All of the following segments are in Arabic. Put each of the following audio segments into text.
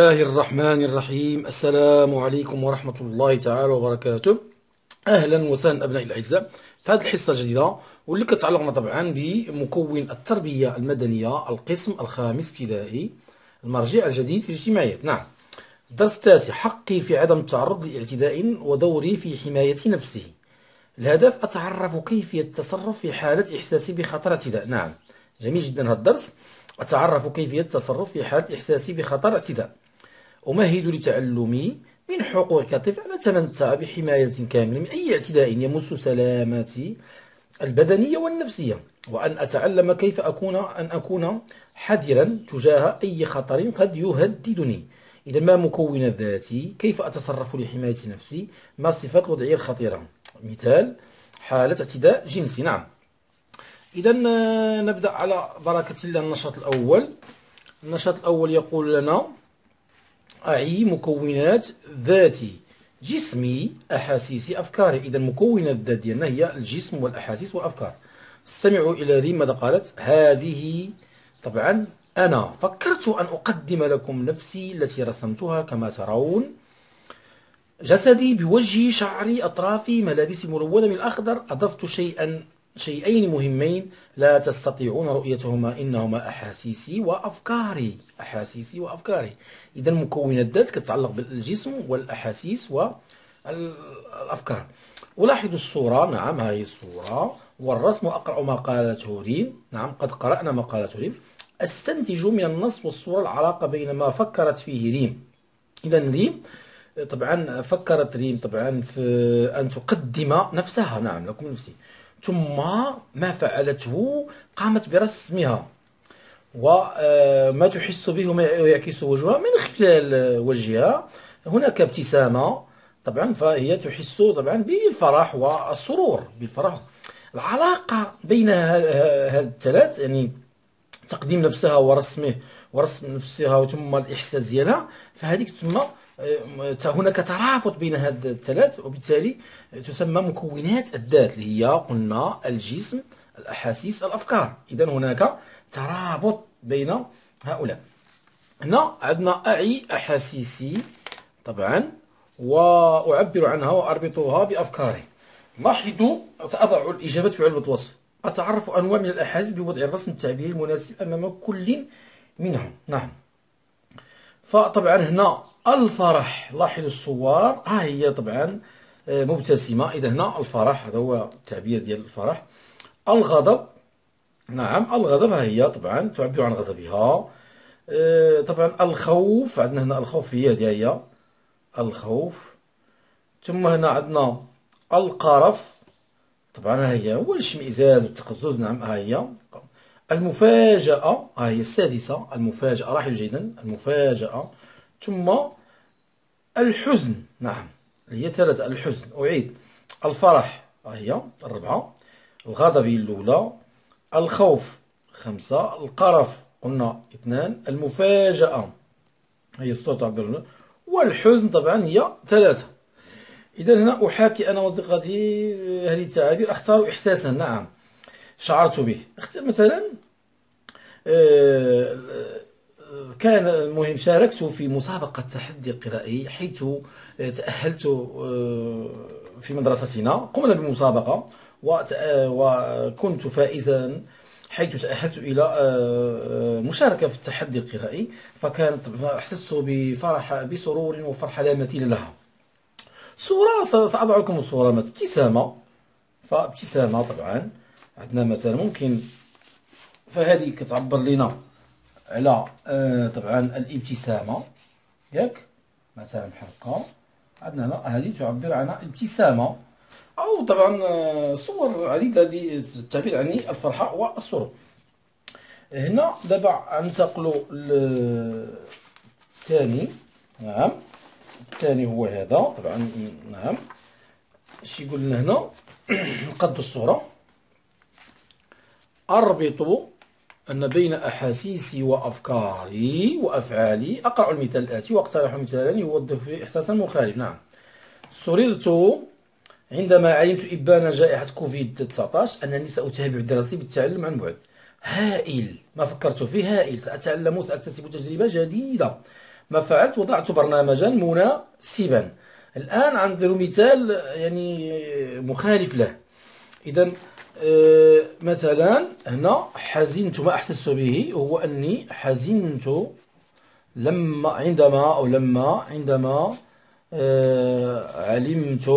الله الرحمن الرحيم السلام عليكم ورحمة الله تعالى وبركاته أهلا وسهلا أبنائي الأعزاء في هذه الحصة الجديدة واللي كتعلقنا طبعا بمكون التربية المدنية القسم الخامس ابتدائي المرجع الجديد في الاجتماعيات. نعم. الدرس التاسع حقي في عدم التعرض لاعتداء ودوري في حماية نفسه. الهدف أتعرف كيفية التصرف في حالة إحساسي بخطر اعتداء. نعم. جميل جدا هذا الدرس. أتعرف كيفية التصرف في حالة إحساسي بخطر اعتداء. أمهد لتعلمي من حقوق كطفل أن أتمتع بحماية كاملة من أي اعتداء يمس سلامتي البدنية والنفسية وأن أتعلم كيف أكون أن أكون حذرا تجاه أي خطر قد يهددني. إذا ما مكون ذاتي كيف أتصرف لحماية نفسي؟ ما صفات الوضعية الخطيرة؟ مثال حالة اعتداء جنسي. نعم. إذا آه، نبدأ على بركة الله النشاط الأول. النشاط الأول يقول لنا أعي مكونات ذاتي جسمي أحاسيسي أفكاري إذا مكونات الذات ديالنا هي الجسم والأحاسيس والأفكار. استمعوا إلى ريم ماذا قالت؟ هذه طبعا أنا. فكرت أن أقدم لكم نفسي التي رسمتها كما ترون. جسدي بوجهي شعري أطرافي ملابسي ملونة بالأخضر أضفت شيئا شيئين مهمين لا تستطيعون رؤيتهما إنهما أحاسيسي وأفكاري. أحاسيسي وأفكاري. إذا مكونات الذات كتتعلق بالجسم والأحاسيس والأفكار. ألاحظ الصورة. نعم هذه الصورة. والرسم وأقرأ ما قالته ريم نعم قد قرأنا ما قالته ريم أستنتج من النص والصورة العلاقة بين ما فكرت فيه ريم. إذا ريم طبعا فكرت ريم طبعا في أن تقدم نفسها. نعم لكم نفسي. ثم ما فعلته قامت برسمها. وما تحس به وما يعكس وجهها من خلال وجهها. هناك ابتسامة طبعا فهي تحس طبعا بالفرح والسرور بالفرح. العلاقة بين هذه الثلاث يعني تقديم نفسها ورسمه ورسم نفسها ثم الإحساس ديالها فهذيك تسمى آه، هناك ترابط بين هاد الثلاث وبالتالي تسمى مكونات الذات اللي هي قلنا الجسم الأحاسيس الأفكار. إذا هناك ترابط بين هؤلاء. هنا عندنا أعي أحاسيسي طبعا وأعبر عنها وأربطها بأفكاري. لاحظوا سأضع الإجابة في علبة وصف. أتعرف أنواع من الأحاسيس بوضع الرسم التعبيري المناسب أمام كل منهم نعم. فطبعا هنا الفرح. لاحظوا الصور. ها هي طبعا آه، مبتسمة. إذا هنا الفرح هذا هو التعبير ديال الفرح. الغضب. نعم الغضب ها هي طبعا تعبر عن غضبها. آه، طبعا الخوف عندنا هنا الخوف هي هي. الخوف. ثم هنا عندنا القرف. طبعا ها هي هو الاشمئزاز والتقزز. نعم ها هي. المفاجأة ها هي السادسة. المفاجأة لاحظوا جيدا. المفاجأة. ثم الحزن. نعم هي ثلاثة الحزن. أعيد. الفرح هي الرابعة الغضب الأولى. الخوف خمسة. القرف قلنا اثنان. المفاجأة هي الصوت تعبر والحزن طبعا هي ثلاثة. إذا هنا أحاكي أنا وأصدقائي هذه التعابير. أختار إحساسا. نعم. شعرت به. مثلا آه، كان المهم شاركت في مسابقة تحدي قرائي حيث تأهلت آه، في مدرستنا قمنا بمسابقة وكنت فائزا حيث تأهلت إلى آه، مشاركة في التحدي القرائي فكانت أحسست بفرح بسرور وفرحة لا مثيل لها. صورة سأضع لكم الصورة ابتسامة فابتسامة طبعا عندنا مثلا ممكن فهذه كتعبر لنا. على آه طبعا الابتسامة. ياك؟ مثلا بحال هكا عندنا هنا هذه تعبر عن الابتسامة أو طبعا آه، صور عديدة للتعبير عن الفرحة والسرور. هنا دابا ننتقلوا للثاني. نعم. الثاني هو هذا. طبعا نعم. اش يقول لنا هنا؟ نقد الصورة. أربط أن بين أحاسيسي وأفكاري وأفعالي أقرأ المثال الآتي وأقترح مثالا يوظف فيه إحساسا مخالف. نعم. سررت عندما علمت إبان جائحة كوفيد 19 أنني سأتابع دراستي بالتعلم عن بعد. هائل! ما فكرت فيه؟ هائل! سأتعلم سأكتسب تجربة جديدة. ما فعلت؟ وضعت برنامجا مناسبا. الآن عندنا مثال يعني مخالف له. إذا مثلا هنا حزنت ما أحسست به هو أني حزنت لما عندما أو لما عندما آه، علمت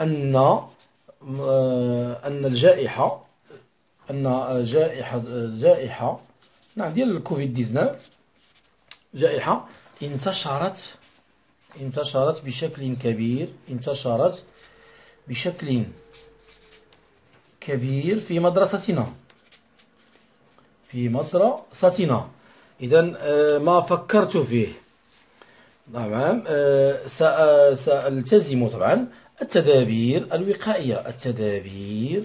أن آه، أن الجائحة أن جائحة جائحة نعم ديال الكوفيد 19 جائحة انتشرت انتشرت بشكل كبير انتشرت بشكل كبير في مدرستنا في مدرستنا إذا آه، ما فكرت فيه. تمام آه، سألتزم طبعا التدابير الوقائية. التدابير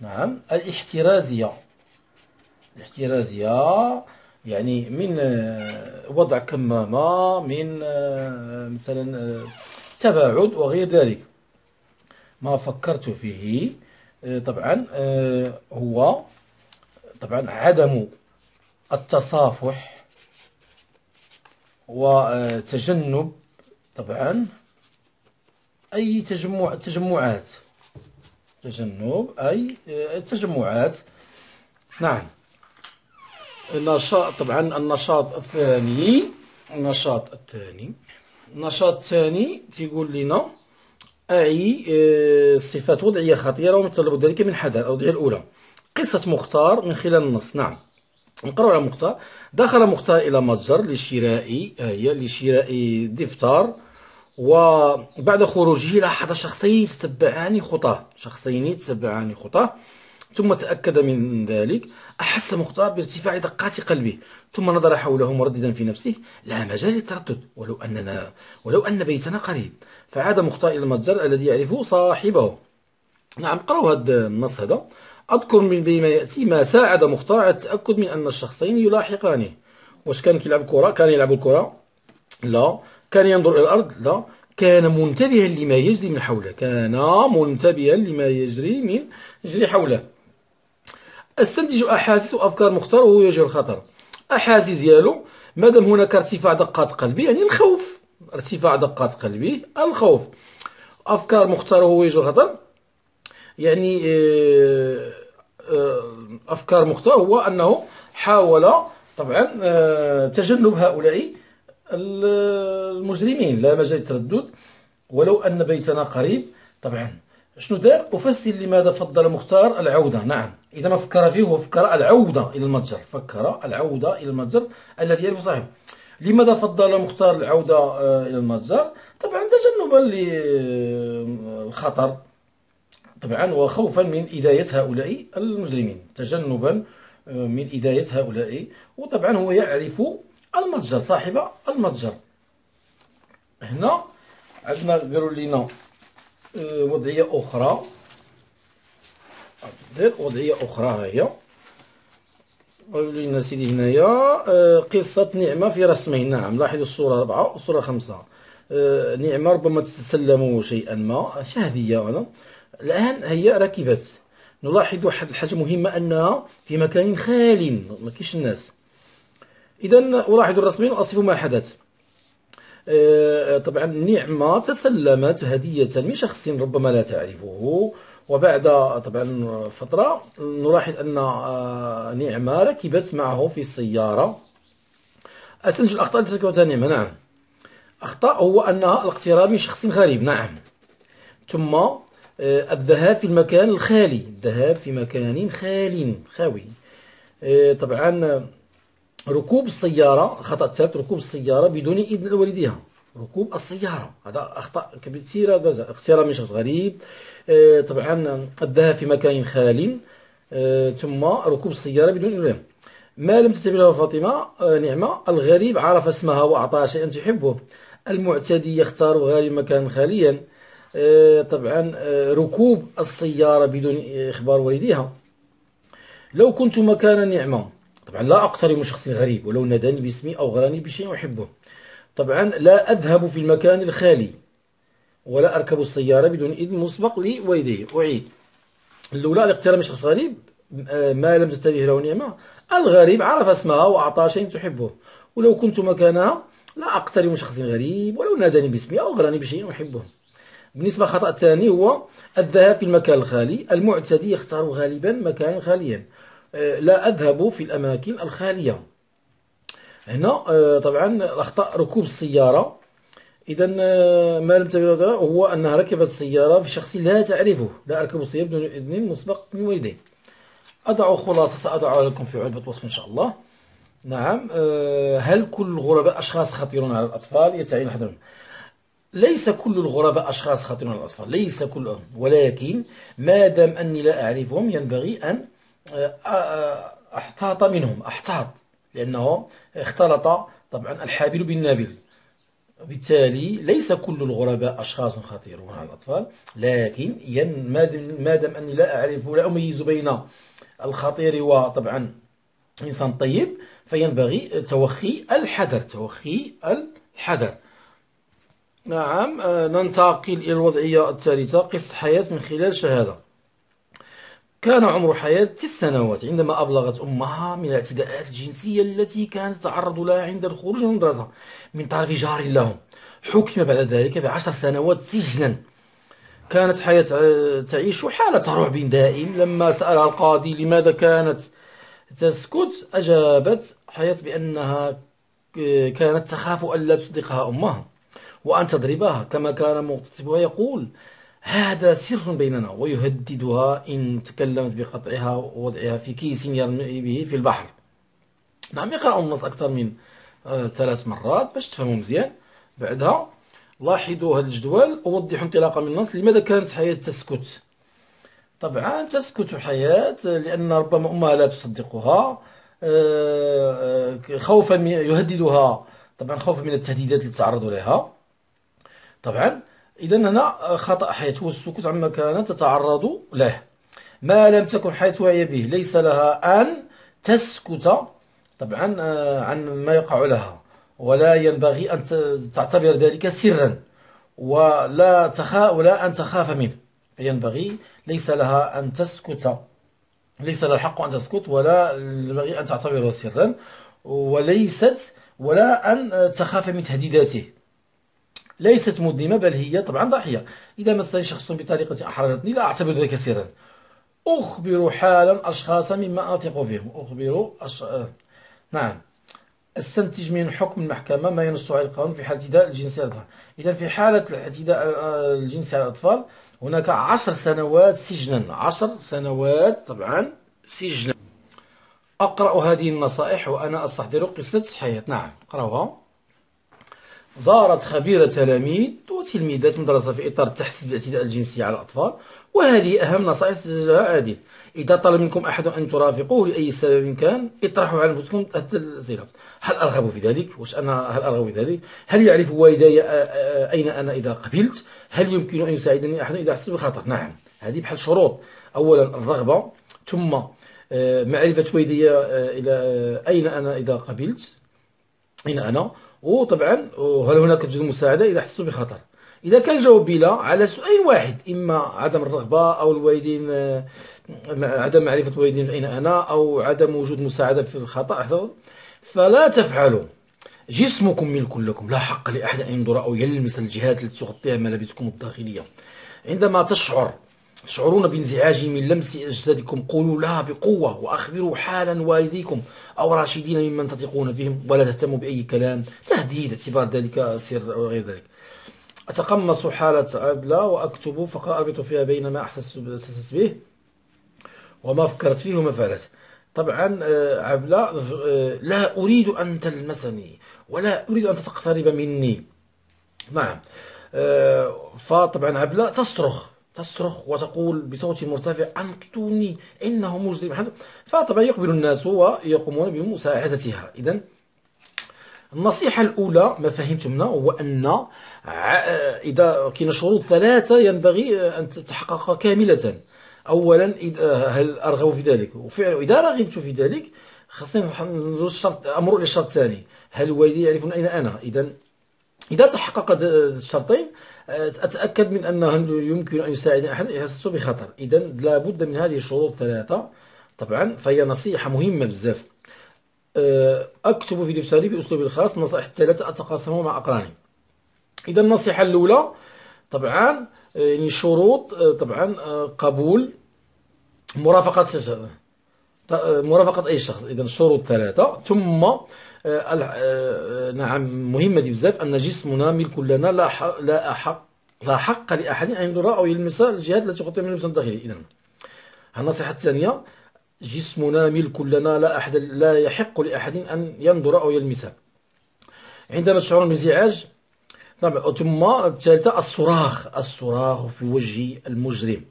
نعم الاحترازية. الاحترازية يعني من آه، وضع كمامة من مثلا تباعد وغير ذلك. ما فكرت فيه طبعا هو طبعا عدم التصافح وتجنب طبعا أي تجمع تجمعات. تجنب أي تجمعات. نعم. النشاط طبعا النشاط الثاني النشاط الثاني النشاط الثاني تيقول لنا أي آه، صفات وضعية خطيرة ومتطلب ذلك من حذر الوضعية الأولى. قصة مختار من خلال النص نعم. نقرأ على مختار. دخل مختار إلى متجر لشراء هي لشراء دفتر وبعد خروجه لاحظ شخصين يتبعان خطاه شخصين يتبعان خطاه ثم تأكد من ذلك أحس مختار بارتفاع دقات قلبه ثم نظر حوله مرددا في نفسه لا مجال للتردد ولو أننا ولو أن بيتنا قريب. فعاد مختار إلى المتجر الذي يعرفه صاحبه. نعم قرأوا هذا النص هذا. أذكر من بين ما يأتي ما ساعد مختار على التأكد من أن الشخصين يلاحقانه واش كان كيلعب كرة؟ كان يلعب الكرة؟ لا. كان ينظر إلى الأرض؟ لا. كان منتبها لما يجري من حوله. كان منتبها لما يجري من يجري حوله. استنتج أحاسيس وأفكار مختار وهو يواجه الخطر. أحاسيس ديالو مادام هناك ارتفاع دقات قلبي يعني الخوف. ارتفاع دقات قلبي الخوف. أفكار مختار وهو يواجه الخطر يعني آه، آه، أفكار مختار هو أنه حاول طبعا آه، تجنب هؤلاء المجرمين. لا مجال للتردد ولو أن بيتنا قريب طبعا. شنو دار أفسر لماذا فضل مختار العودة. نعم. إذا ما فكر فيه هو فكر العودة إلى المتجر. فكر العودة إلى المتجر الذي يعرف صاحبه. لماذا فضل مختار العودة إلى المتجر؟ طبعا تجنبا للخطر. طبعا وخوفا من إداية هؤلاء المجرمين. تجنبا آه، من إداية هؤلاء. وطبعا هو يعرف المتجر صاحب المتجر. هنا عندنا قالوا لنا آه، وضعية أخرى. وضعية أخرى هي. لنا سيدي هنايا آه، قصة نعمة في رسمين نعم لاحظوا الصورة أربعة والصورة خمسة نعمة ربما تتسلم شيئا ما. شهدية هنا الآن هي ركبت. نلاحظ واحد الحاجة مهمة أنها في مكان خال ما كاينش الناس. إذا ألاحظ الرسمين وأصف ما حدث. آه، طبعا نعمة تسلمت هدية من شخص ربما لا تعرفه. وبعد طبعا فترة نلاحظ أن آه، نعمة ركبت معه في السيارة. أسنج الأخطاء التي تركبتها نعمة نعم. أخطاء هو أنها الاقتراب من شخص غريب نعم. ثم آه، الذهاب في المكان الخالي. الذهاب في مكان خال خاوي. آه، طبعا ركوب السيارة خطأ ثالث ركوب السيارة بدون إذن والديها. ركوب السيارة هذا أخطاء كثيرة اختيار من شخص غريب. آه، طبعا الذهاب في مكان خال. ثم ركوب السيارة بدون إذن ما لم تستجب له فاطمة نعمة الغريب عرف اسمها وأعطاها شيئا تحبه. المعتدي يختار غالي مكان خاليا. آه، طبعا آه، ركوب السيارة بدون إخبار والديها. لو كنت مكان نعمة طبعا لا أقترب من شخص غريب ولو ناداني باسمي أو غراني بشيء أحبه. طبعا لا أذهب في المكان الخالي ولا أركب السيارة بدون إذن مسبق لوالدي أعيد. الأولى الاقتراب من شخص غريب آه، ما لم تتبه له نعمة. الغريب عرف اسمها وأعطى شيء تحبه. ولو كنت مكانها لا أقترب من شخص غريب ولو ناداني باسمي أو أغراني بشيء أحبه. بالنسبة خطأ الثاني هو الذهاب في المكان الخالي. المعتدي يختار غالبا مكانا خاليا. لا أذهب في الأماكن الخالية. هنا آه، طبعا الأخطاء ركوب السيارة. إذا آه، ما لم هو أنها ركبت السيارة في شخص لا تعرفه. لا أركب السيارة بدون إذن مسبق من والديه. أضع خلاصة سأضعها لكم في علبة وصف إن شاء الله. نعم هل كل الغرباء أشخاص خطيرون على الأطفال؟ يتعين حذرهم ليس كل الغرباء أشخاص خطيرون على الأطفال. ليس كلهم. ولكن ما دام أني لا أعرفهم ينبغي أن آه، آه، أحتاط منهم أحتاط لأنه اختلط طبعا الحابل بالنابل. بالتالي ليس كل الغرباء أشخاص خطيرون على الأطفال. لكن ما دام أني لا أعرف لا أميز بين الخطير وطبعا إنسان طيب فينبغي توخي الحذر توخي الحذر. نعم آه، ننتقل إلى الوضعية الثالثة قصة حياة من خلال شهادة. كان عمر حياة تسع سنوات عندما أبلغت أمها من الاعتداءات الجنسية التي كانت تتعرض لها عند الخروج من المدرسة. من طرف جار لهم حكم بعد ذلك بعشر سنوات سجنا. كانت حياة آه، تعيش حالة رعب دائم. لما سألها القاضي لماذا كانت تسكت أجابت حياة بأنها آه، كانت تخاف ألا تصدقها أمها وأن تضربها. كما كان مغتصبها يقول هذا سر بيننا ويهددها إن تكلمت بقطعها ووضعها في كيس يرمي به في البحر. نعم يقرأ النص أكثر من آه ثلاث مرات باش تفهموا مزيان. بعدها لاحظوا هذا الجدول أوضح انطلاقا من النص لماذا كانت حياة تسكت؟ طبعا تسكت حياة لأن ربما أمها لا تصدقها آه، آه، خوفا يهددها. طبعا خوفا من التهديدات اللي تعرض لها. طبعا إذا هنا خطأ حيث هو السكوت عما كانت تتعرض له. ما لم تكن حيث واعية به ليس لها أن تسكت طبعا آه، عن ما يقع لها. ولا ينبغي أن تعتبر ذلك سرا. ولا تخا ولا أن تخاف منه. ينبغي ليس لها أن تسكت. ليس لها الحق أن تسكت ولا ينبغي أن تعتبره سرا. وليست ولا أن تخاف من تهديداته. ليست مذنبة بل هي طبعا ضحية. إذا مسني شخص بطريقة أحرجتني لا أعتبر ذلك كثيرا أخبر حالا أشخاصا مما أثق فيهم. أخبر أش... آه. نعم. استنتج من حكم المحكمة ما ينص على القانون في حال اعتداء الجنسي على الأطفال. إذا في حالة الاعتداء آه، الجنسي على الأطفال هناك عشر سنوات سجنا. عشر سنوات طبعا سجنا. أقرأ هذه النصائح وأنا أستحضر قصة حياة. نعم اقرأوها زارت خبيرة تلاميذ وتلميذات مدرسة في إطار التحسيس بالاعتداء الجنسي على الأطفال وهذه أهم نصائح عادل إذا طلب منكم أحد أن ترافقوه لأي سبب كان اطرحوا على أنفسكم الأسئلة هل أرغب في ذلك؟ واش أنا هل أرغب في ذلك؟ هل يعرف والدي أين أنا إذا قبلت؟ هل يمكن أن يساعدني أحد إذا حسيت بخطر؟ نعم هذه بحال شروط أولا الرغبة ثم معرفة والدي إلى أين أنا إذا قبلت أين أنا وطبعا هل هناك توجد مساعدة؟ إذا حسوا بخطر. إذا كان جاوب بلا على سؤال واحد إما عدم الرغبة أو الوالدين آه، عدم معرفة الوالدين أين أنا أو عدم وجود مساعدة في الخطأ فلا تفعلوا. جسمكم ملك لكم. لا حق لأحد أن ينظر أو يلمس الجهات التي تغطيها ملابسكم الداخلية. عندما تشعر تشعرون بانزعاج من لمس أجسادكم قولوا لها بقوة وأخبروا حالا والديكم أو راشدين ممن تثقون بهم ولا تهتموا بأي كلام تهديد اعتبار ذلك سر وغير ذلك. أتقمص حالة عبلة وأكتب فأربط فيها بين ما أحسست به وما فكرت فيه وما فعلت. طبعا آه، عبلة آه، لا أريد أن تلمسني ولا أريد أن تقترب مني. نعم. آه، فطبعا عبلة تصرخ. تصرخ وتقول بصوت مرتفع أنقذوني إنه مجرم. فطبعا يقبل الناس ويقومون بمساعدتها. إذا النصيحة الأولى ما فهمت منها هو أن إذا كاين شروط ثلاثة ينبغي أن تتحقق كاملة. أولا هل أرغب في ذلك؟ وفعلا إذا رغبت في ذلك خاصني أمر للشرط الثاني. هل والدي يعرفون أين أنا؟ إذا إذا تحقق الشرطين أتأكد من أنه يمكن أن يساعد أحد يحسس بخطر. إذا لابد من هذه الشروط الثلاثة طبعا فهي نصيحة مهمة بزاف. آه، أكتب في دفتري بأسلوبي الخاص النصائح الثلاثة أتقاسمها مع أقراني. إذا النصيحة الأولى طبعا يعني شروط طبعا قبول مرافقة مرافقة أي شخص. إذا الشروط ثلاثة. ثم نعم مهمة دي بزاف أن جسمنا ملك لنا لا حق لا حق لا حق لأحد أن ينظر أو يلمس الجهات التي تغطي من اللبس الداخلي إذا النصيحة الثانية جسمنا ملك لنا لا أحد لا يحق لأحد أن ينظر أو يلمسه عندما تشعرون بانزعاج طبعا ثم الثالثة الصراخ الصراخ في وجه المجرم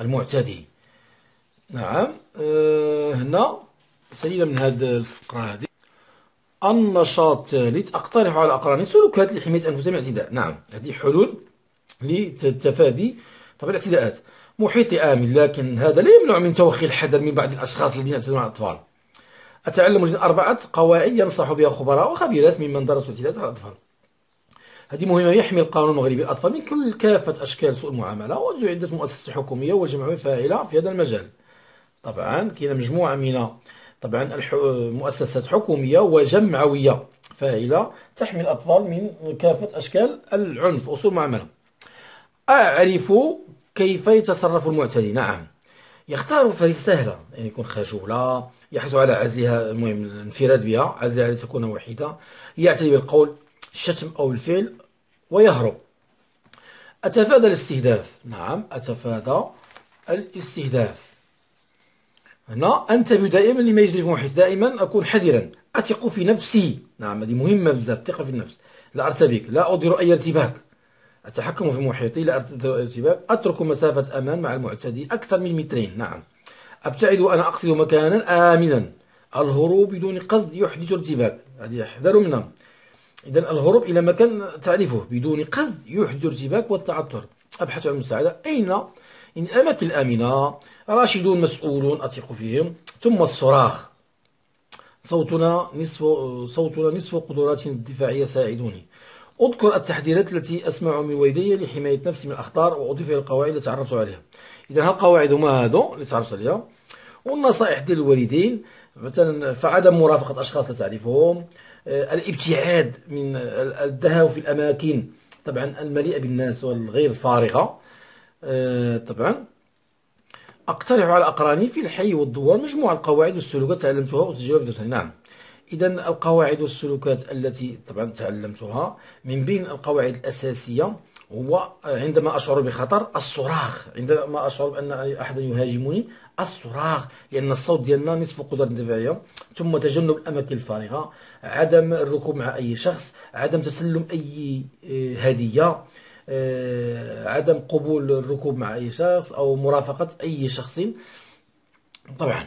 المعتدي. نعم أه هنا سيدة من هذه الفقرة هذه. النشاط الثالث اقترح على اقراني سلوكات لحمايه انفسهم من الاعتداء. نعم هذه حلول لتفادي طبعا الاعتداءات. محيطي آمن لكن هذا لا يمنع من توخي الحذر من بعض الأشخاص الذين يعتدون على الأطفال. أتعلم أربعة قواعد ينصح بها خبراء وخبيرات ممن درسوا الاعتداءات على الأطفال. هذه مهمة يحمي القانون المغربي الأطفال من كل كافة أشكال سوء المعاملة وجد عدة مؤسسات حكومية وجمعيات فاعلة في هذا المجال. طبعا كاين مجموعة من طبعا مؤسسات حكومية وجمعوية فاعلة تحمي الأطفال من كافة أشكال العنف وسوء المعاملة أعرف كيف يتصرف المعتدي نعم. يختار فريق سهلة يعني يكون خجولة يحرص على عزلها المهم الانفراد بها عزلها لتكون وحيدة يعتدي بالقول الشتم أو الفعل ويهرب. أتفادى الاستهداف؟ نعم أتفادى الاستهداف. هنا أنتبه دائما لما يجري في المحيط دائما أكون حذرا أثق في نفسي. نعم هذه مهمة بزاف الثقة في النفس. لا أرتبك لا أظهر أي ارتباك. أتحكم في محيطي لا ارتباك. أترك مسافة أمان مع المعتدي أكثر من مترين. نعم. أبتعد وأنا أقصد مكانا آمنا. الهروب بدون قصد يحدث ارتباك. هذه احذروا منها. إذا الهروب إلى مكان تعرفه بدون قصد يحدث ارتباك والتعثر. أبحث عن المساعدة أين إن الأماكن الآمنة راشدون مسؤولون أثق فيهم ثم الصراخ. صوتنا نصف صوتنا نصف قدراتنا الدفاعية ساعدوني. أذكر التحذيرات التي أسمع من والدي لحماية نفسي من الأخطار وأضيف إلى القواعد التي تعرفت عليها. إذا هالقواعد هما هادو اللي تعرفت عليها. والنصائح ديال الوالدين مثلا فعدم مرافقة أشخاص لا تعرفهم. آه، الابتعاد من الذهاب في الأماكن طبعا المليئة بالناس والغير فارغة. طبعا. أقترح على أقراني في الحي والدوار مجموعة القواعد والسلوكات تعلمتها وسجلها في نعم. إذا القواعد والسلوكات التي طبعا تعلمتها من بين القواعد الأساسية هو عندما أشعر بخطر الصراخ. عندما أشعر بأن أحد يهاجمني الصراخ لأن الصوت ديالنا نصف قدرة الدفاعية ثم تجنب الأماكن الفارغة عدم الركوب مع أي شخص عدم تسلم أي آه، هدية. آه، عدم قبول الركوب مع أي شخص أو مرافقة أي شخص. طبعا